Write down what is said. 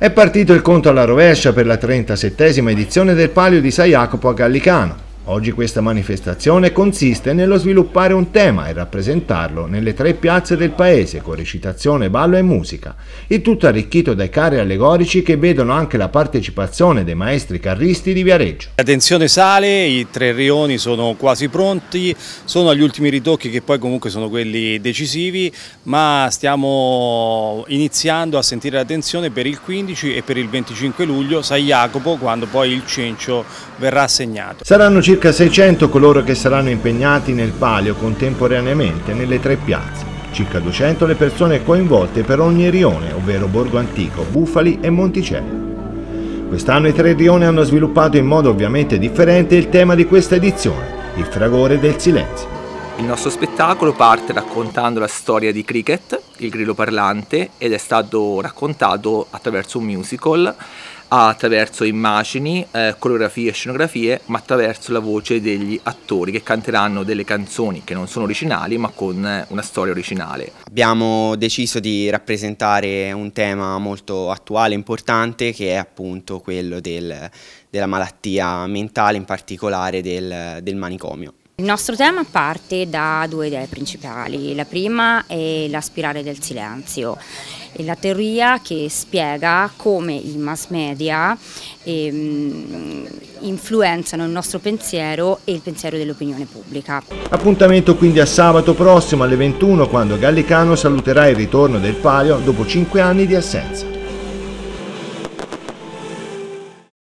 È partito il conto alla rovescia per la 37esima edizione del Palio di San Jacopo a Gallicano. Oggi questa manifestazione consiste nello sviluppare un tema e rappresentarlo nelle tre piazze del paese con recitazione, ballo e musica, il tutto arricchito dai carri allegorici che vedono anche la partecipazione dei maestri carristi di Viareggio. La tensione sale, i tre rioni sono quasi pronti, sono agli ultimi ritocchi che poi comunque sono quelli decisivi, ma stiamo iniziando a sentire la tensione per il 15 e per il 25 luglio, San Jacopo, quando poi il cencio verrà assegnato. Saranno circa circa 600 coloro che saranno impegnati nel palio contemporaneamente nelle tre piazze, circa 200 le persone coinvolte per ogni rione, ovvero Borgo Antico, Bufali e Monticello. Quest'anno i tre rioni hanno sviluppato in modo ovviamente differente il tema di questa edizione, il fragore del silenzio. Il nostro spettacolo parte raccontando la storia di cricket, il grillo parlante, ed è stato raccontato attraverso un musical attraverso immagini, eh, coreografie e scenografie, ma attraverso la voce degli attori che canteranno delle canzoni che non sono originali ma con eh, una storia originale. Abbiamo deciso di rappresentare un tema molto attuale e importante che è appunto quello del, della malattia mentale, in particolare del, del manicomio. Il nostro tema parte da due idee principali. La prima è la spirale del silenzio è la teoria che spiega come i mass media ehm, influenzano il nostro pensiero e il pensiero dell'opinione pubblica. Appuntamento quindi a sabato prossimo alle 21 quando Gallicano saluterà il ritorno del Palio dopo 5 anni di assenza.